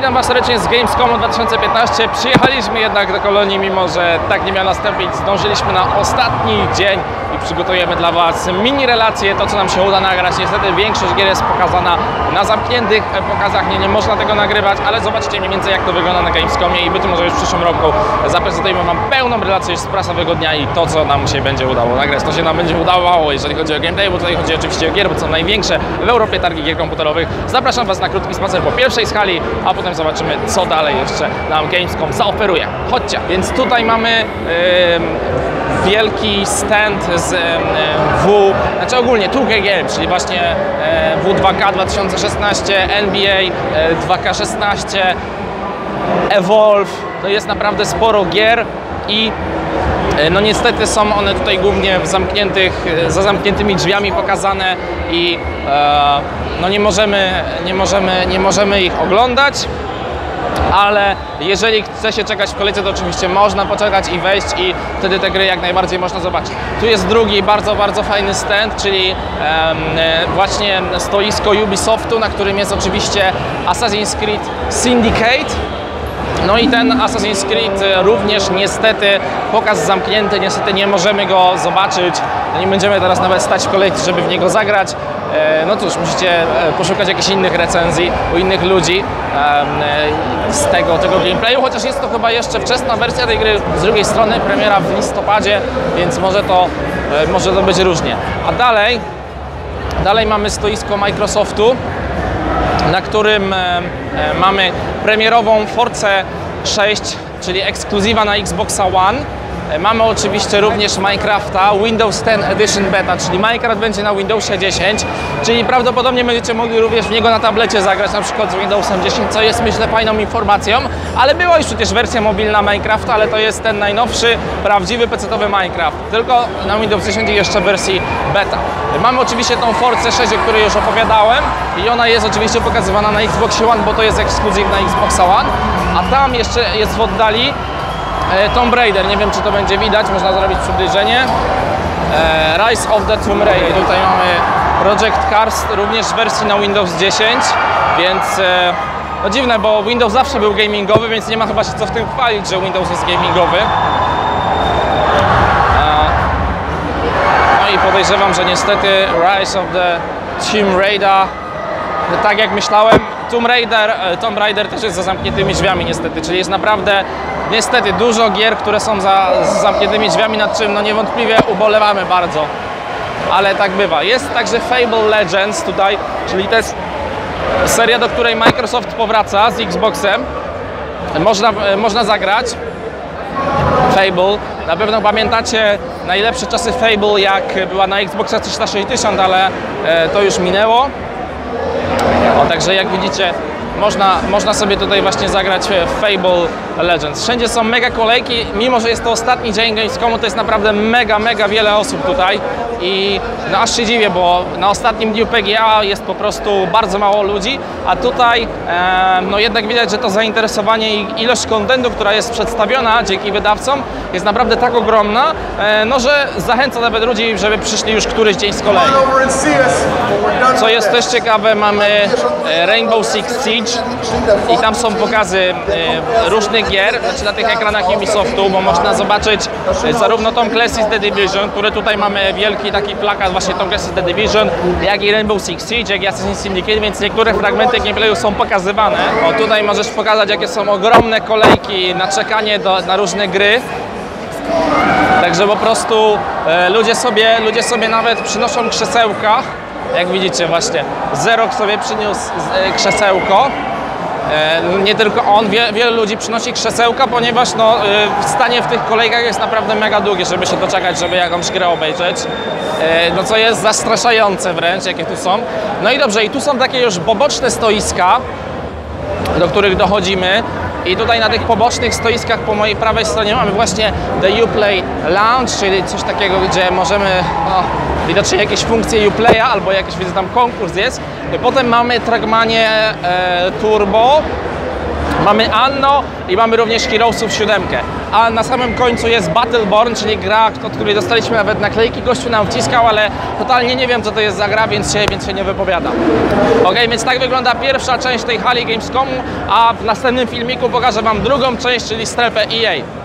witam Was serdecznie z Gamescomu 2015. Przyjechaliśmy jednak do Kolonii, mimo że tak nie miał nastąpić. Zdążyliśmy na ostatni dzień i przygotujemy dla Was mini relacje, to co nam się uda nagrać. Niestety większość gier jest pokazana na zamkniętych pokazach, nie, nie można tego nagrywać, ale zobaczcie mniej więcej jak to wygląda na Gamescomie i być może już w przyszłym roku zaprezentujemy Wam pełną relację z prasowego dnia i to co nam się będzie udało nagrać. To się nam będzie udawało, jeżeli chodzi o gameplay, bo tutaj chodzi oczywiście o gier, bo są największe w Europie targi gier komputerowych. Zapraszam Was na krótki spacer po pierwszej skali, a potem zobaczymy co dalej jeszcze nam Gamescom zaoferuje. Chodźcie! Więc tutaj mamy yy, wielki stand z yy, W, znaczy ogólnie 2K Games, czyli właśnie yy, W2K 2016, NBA yy, 2K16, Evolve, to jest naprawdę sporo gier i no niestety są one tutaj głównie w zamkniętych, e, za zamkniętymi drzwiami pokazane i e, no nie możemy, nie, możemy, nie możemy ich oglądać ale jeżeli chce się czekać w kolejce, to oczywiście można poczekać i wejść i wtedy te gry jak najbardziej można zobaczyć. Tu jest drugi bardzo, bardzo fajny stand, czyli e, właśnie stoisko Ubisoftu, na którym jest oczywiście Assassin's Creed Syndicate. No i ten Assassin's Creed również niestety pokaz zamknięty, niestety nie możemy go zobaczyć. No nie będziemy teraz nawet stać w kolejce, żeby w niego zagrać. E, no cóż, musicie poszukać jakichś innych recenzji u innych ludzi e, z tego, tego gameplayu, chociaż jest to chyba jeszcze wczesna wersja tej gry. Z drugiej strony premiera w listopadzie, więc może to, e, może to być różnie. A dalej, dalej mamy stoisko Microsoftu, na którym mamy premierową Force 6, czyli ekskluzywa na Xboxa One. Mamy oczywiście również Minecrafta, Windows 10 Edition Beta, czyli Minecraft będzie na Windowsie 10, czyli prawdopodobnie będziecie mogli również w niego na tablecie zagrać, na przykład z Windowsem 10, co jest myślę fajną informacją, ale była już przecież wersja mobilna Minecrafta, ale to jest ten najnowszy, prawdziwy PC-owy Minecraft, tylko na Windows 10 i jeszcze w wersji beta. Mamy oczywiście tą Force 6, o której już opowiadałem i ona jest oczywiście pokazywana na Xbox One, bo to jest ekskluzyw na Xbox One, a tam jeszcze jest w oddali Tomb Raider, nie wiem czy to będzie widać, można zrobić przybliżenie. Rise of the Tomb Raider, tutaj mamy Project Cars również w wersji na Windows 10, więc no dziwne, bo Windows zawsze był gamingowy, więc nie ma chyba się co w tym chwalić, że Windows jest gamingowy. I podejrzewam, że niestety Rise of the Tomb Raider, tak jak myślałem, Tomb Raider, Tomb Raider też jest za zamkniętymi drzwiami niestety, czyli jest naprawdę niestety dużo gier, które są za, z zamkniętymi drzwiami, nad czym no niewątpliwie ubolewamy bardzo. Ale tak bywa. Jest także Fable Legends tutaj, czyli to jest seria, do której Microsoft powraca z Xboxem. Można, można zagrać. Fable. Na pewno pamiętacie najlepsze czasy Fable, jak była na Xboxa 360, ale to już minęło. O, także jak widzicie, można, można sobie tutaj właśnie zagrać w Fable Legends. Wszędzie są mega kolejki, mimo że jest to ostatni dzień Gamescomu, to jest naprawdę mega, mega wiele osób tutaj i no aż się dziwię, bo na ostatnim dniu PGA jest po prostu bardzo mało ludzi, a tutaj e, no jednak widać, że to zainteresowanie i ilość kontentu, która jest przedstawiona dzięki wydawcom jest naprawdę tak ogromna, e, no że zachęca nawet ludzi, żeby przyszli już któryś dzień z kolei. Co jest też ciekawe, mamy Rainbow Six Siege i tam są pokazy e, różnych gier, znaczy na tych ekranach Ubisoftu, bo można zobaczyć zarówno Tom Clancy's The Division, który tutaj mamy wielki taki plakat właśnie Tom Clancy's The Division, jak i Rainbow Six Siege, jak i Assassin's Syndicate, więc niektóre fragmenty gameplayu są pokazywane. O, tutaj możesz pokazać, jakie są ogromne kolejki na czekanie do, na różne gry. Także po prostu e, ludzie, sobie, ludzie sobie nawet przynoszą krzesełka, jak widzicie właśnie, Zerok sobie przyniósł e, krzesełko. E, nie tylko on, wie, wielu ludzi przynosi krzesełka, ponieważ no, e, stanie w tych kolejkach jest naprawdę mega długie, żeby się doczekać, żeby jakąś grę obejrzeć. No co jest zastraszające wręcz, jakie tu są. No i dobrze, i tu są takie już poboczne stoiska, do których dochodzimy. I tutaj na tych pobocznych stoiskach po mojej prawej stronie mamy właśnie The Uplay Lounge, czyli coś takiego, gdzie możemy widocznie jakieś funkcje Uplaya albo jakiś widzę tam konkurs jest. Potem mamy Trackmanie e, Turbo, mamy Anno i mamy również Heroesów 7. a na samym końcu jest Battleborn, czyli gra, od której dostaliśmy nawet naklejki, gościu nam wciskał, ale totalnie nie wiem co to jest za gra, więc się, więc się nie wypowiadam. Ok, więc tak wygląda pierwsza część tej hali Gamescomu, a w następnym filmiku pokażę Wam drugą część, czyli strefę EA.